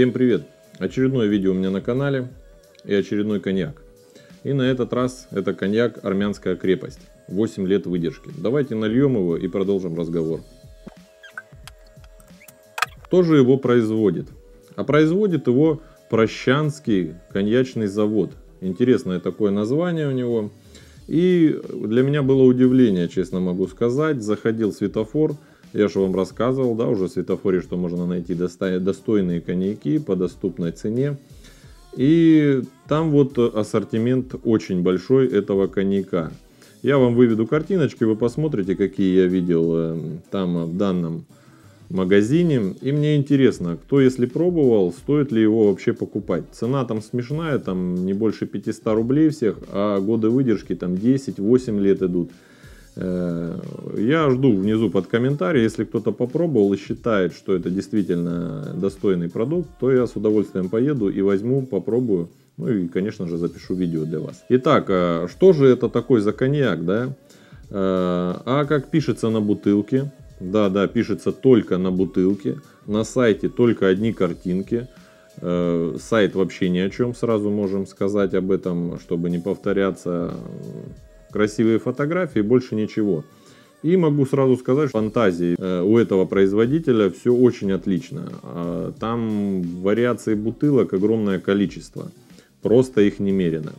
Всем привет! Очередное видео у меня на канале и очередной коньяк. И на этот раз это коньяк «Армянская крепость». 8 лет выдержки. Давайте нальем его и продолжим разговор. Кто же его производит? А производит его Прощанский коньячный завод. Интересное такое название у него. И для меня было удивление, честно могу сказать. Заходил светофор, я же вам рассказывал, да, уже в светофоре, что можно найти достойные коньяки по доступной цене. И там вот ассортимент очень большой этого коньяка. Я вам выведу картиночки, вы посмотрите, какие я видел э, там в данном магазине. И мне интересно, кто если пробовал, стоит ли его вообще покупать. Цена там смешная, там не больше 500 рублей всех, а годы выдержки там 10-8 лет идут. Э, я жду внизу под комментарий, если кто-то попробовал и считает, что это действительно достойный продукт, то я с удовольствием поеду и возьму, попробую. Ну и, конечно же, запишу видео для вас. Итак, э, что же это такой за коньяк, да? Э, а как пишется на бутылке, да, да, пишется только на бутылке, на сайте только одни картинки, сайт вообще ни о чем, сразу можем сказать об этом, чтобы не повторяться красивые фотографии, больше ничего. И могу сразу сказать, фантазии э, у этого производителя все очень отлично. А, там вариаций бутылок огромное количество. Просто их немерено.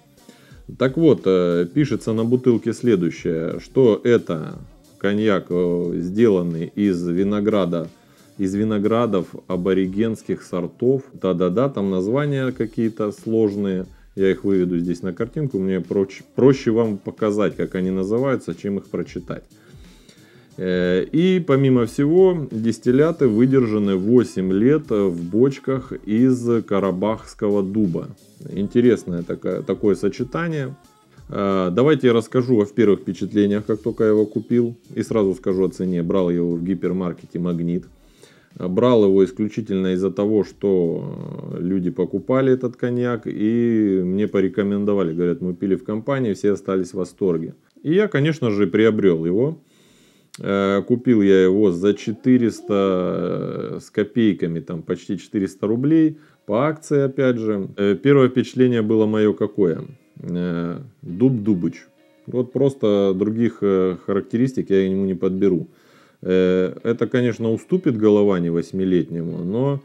Так вот, э, пишется на бутылке следующее, что это коньяк, э, сделанный из винограда, из виноградов аборигенских сортов. Да-да-да, там названия какие-то сложные. Я их выведу здесь на картинку. Мне проще, проще вам показать, как они называются, чем их прочитать. Э, и помимо всего, дистилляты выдержаны 8 лет в бочках из карабахского дуба. Интересное такое, такое сочетание. Э, давайте я расскажу о первых впечатлениях, как только я его купил. И сразу скажу о цене. Брал его в гипермаркете «Магнит». Брал его исключительно из-за того, что э, люди покупали этот коньяк и мне порекомендовали. Говорят, мы пили в компании, все остались в восторге. И я, конечно же, приобрел его. Э, купил я его за 400 э, с копейками, там почти 400 рублей. По акции, опять же. Первое впечатление было мое какое? Дуб-дубыч. Вот просто других характеристик я ему не подберу. Э, это, конечно, уступит головании восьмилетнему, но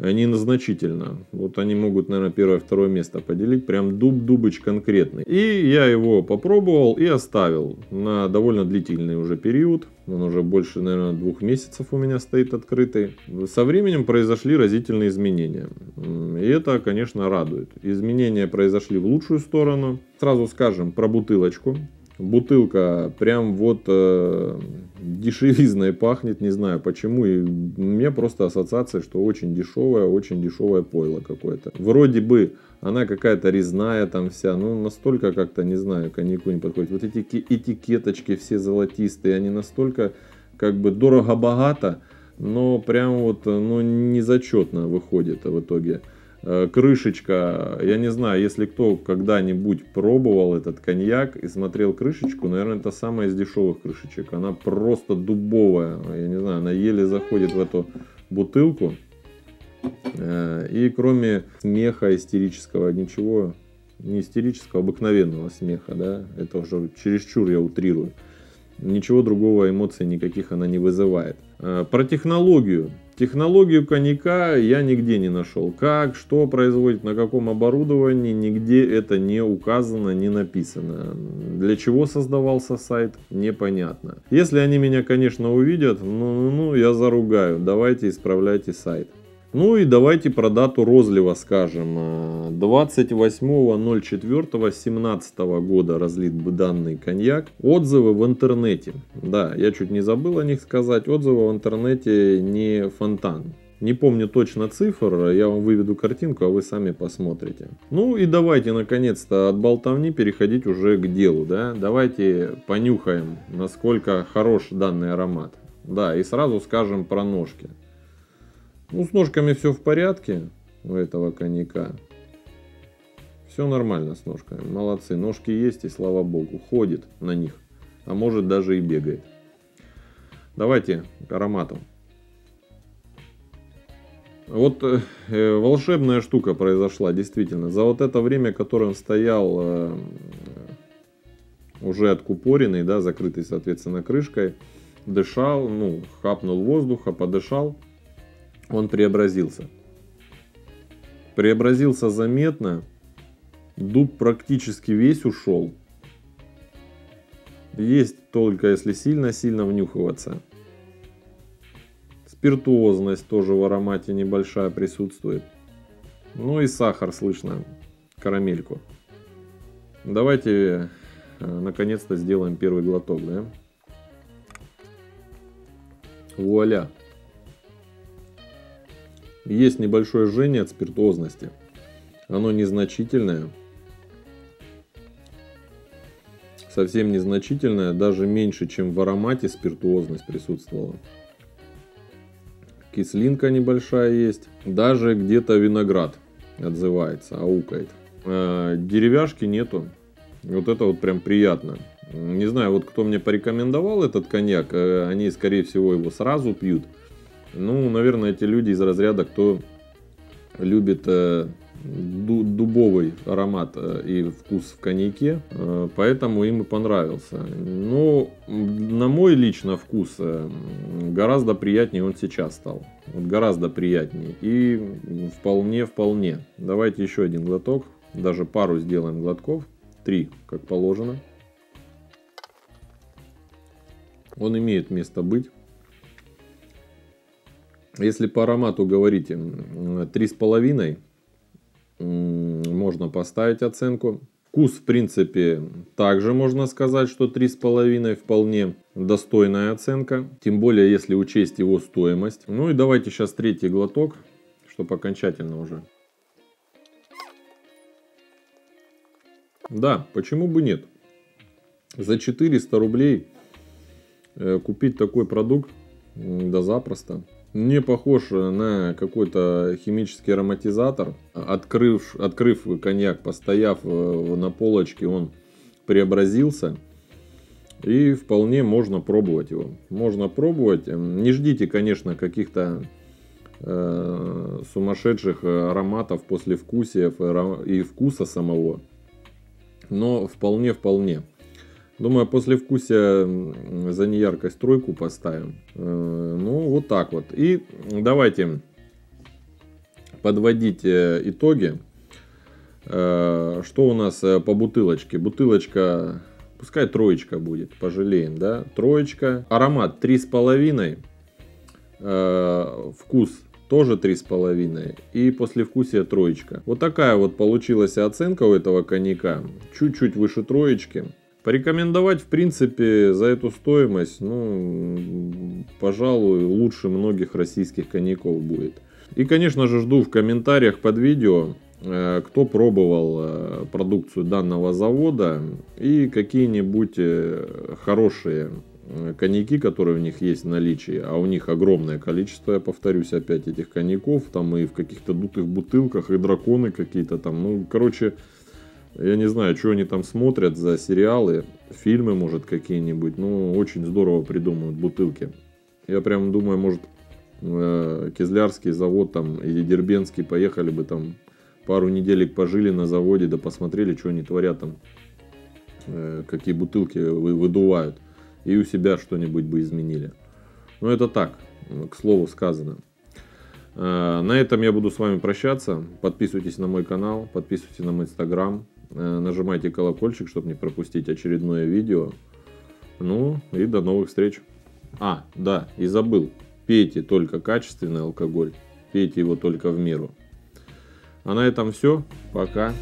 не незначительно. Вот они могут, наверное, первое-второе место поделить. Прям дуб-дубыч конкретный. И я его попробовал и оставил на довольно длительный уже период. Он уже больше, наверное, двух месяцев у меня стоит открытый. Со временем произошли разительные изменения. И это, конечно, радует. Изменения произошли в лучшую сторону. Сразу скажем про бутылочку. Бутылка прям вот э, дешевизной пахнет, не знаю почему. И меня просто ассоциация, что очень дешевая, очень дешевое пойло какое-то. Вроде бы она какая-то резная там вся, ну настолько как-то, не знаю, коньяку не подходит. Вот эти этикеточки все золотистые, они настолько как бы дорого-богато, но прям вот, ну, незачетно выходит в итоге. Э, крышечка, я не знаю, если кто когда-нибудь пробовал этот коньяк и смотрел крышечку, наверное, это самая из дешевых крышечек. Она просто дубовая, я не знаю, она еле заходит в эту бутылку. Э, и кроме смеха истерического, ничего, не истерического, обыкновенного смеха, да, это уже чересчур я утрирую. Ничего другого эмоций никаких она не вызывает. Э, про технологию. Технологию коньяка я нигде не нашел. Как, что производит, на каком оборудовании, нигде это не указано, не написано. Для чего создавался сайт, непонятно. Если они меня, конечно, увидят, ну, ну я заругаю. Давайте исправляйте сайт. Ну и давайте про дату розлива скажем. 28.04.17 года разлит данный коньяк. Отзывы в интернете. Да, я чуть не забыл о них сказать. Отзывы в интернете не фонтан. Не помню точно цифр, я вам выведу картинку, а вы сами посмотрите. Ну и давайте наконец-то от болтовни переходить уже к делу. Да? Давайте понюхаем, насколько хорош данный аромат. Да, и сразу скажем про ножки. Ну, с ножками все в порядке у этого коньяка. Все нормально с ножками. Молодцы. Ножки есть и слава богу. Ходит на них. А может даже и бегает. Давайте к аромату. Вот э, э, волшебная штука произошла, действительно. За вот это время, которое он стоял э, уже откупоренный, да, закрытый, соответственно, крышкой, дышал, ну, хапнул воздуха, подышал, он преобразился. Преобразился заметно, дуб практически весь ушел. Есть только если сильно-сильно внюхиваться. Спиртуозность тоже в аромате небольшая присутствует. Ну и сахар слышно, карамельку. Давайте э, наконец-то сделаем первый глоток, да? Вуаля! Есть небольшое жжение от спиртуозности. Оно незначительное. Совсем незначительное, даже меньше, чем в аромате спиртуозность присутствовала кислинка небольшая есть, даже где-то виноград отзывается, аукает. А, деревяшки нету, вот это вот прям приятно. Не знаю, вот кто мне порекомендовал этот коньяк, э, они, скорее всего, его сразу пьют. Ну, наверное, эти люди из разряда, кто любит э, дубовый аромат э, и вкус в коньяке, э, поэтому им и понравился. Но на мой лично вкус э, гораздо приятнее он сейчас стал. Вот гораздо приятнее. И вполне-вполне. Давайте еще один глоток. Даже пару сделаем глотков. Три, как положено. Он имеет место быть. Если по аромату говорите, три с половиной можно поставить оценку. Вкус, в принципе, также можно сказать, что 3,5 вполне достойная оценка. Тем более, если учесть его стоимость. Ну и давайте сейчас третий глоток, чтобы окончательно уже. Да, почему бы нет? За 400 рублей э, купить такой продукт, да запросто не похож на какой-то химический ароматизатор. Открыв, открыв коньяк, постояв э, на полочке, он преобразился. И вполне можно пробовать его. Можно пробовать. Не ждите, конечно, каких-то э, сумасшедших ароматов после вкусия и вкуса самого. Но вполне-вполне. Думаю, после вкуса за неяркость тройку поставим. Э, ну, вот так вот. И давайте подводить э, итоги. Э, что у нас по бутылочке? Бутылочка, пускай троечка будет, пожалеем, да? Троечка. Аромат 3,5. Вкус тоже 3,5. И после вкусия троечка. Вот такая вот получилась оценка у этого коньяка. Чуть-чуть выше троечки. Порекомендовать, в принципе, за эту стоимость, ну, пожалуй, лучше многих российских коньяков будет. И, конечно же, жду в комментариях под видео, э, кто пробовал э, продукцию данного завода и какие-нибудь э, хорошие коньяки, которые у них есть в наличии, а у них огромное количество, я повторюсь опять, этих коньяков, там и в каких-то дутых бутылках, и драконы какие-то там, ну, короче, я не знаю, что они там смотрят за сериалы, фильмы, может, какие-нибудь. Ну, очень здорово придумывают бутылки. Я прям думаю, может, э, Кизлярский завод там или Дербенский поехали бы там пару неделек пожили на заводе, да посмотрели, что они творят там, э, какие бутылки выдувают. И у себя что-нибудь бы изменили. Но это так, к слову сказано. Э, на этом я буду с вами прощаться. Подписывайтесь на мой канал, подписывайтесь на мой инстаграм. Э, нажимайте колокольчик, чтобы не пропустить очередное видео. Ну и до новых встреч. А, да, и забыл. Пейте только качественный алкоголь. Пейте его только в меру. А на этом все. Пока.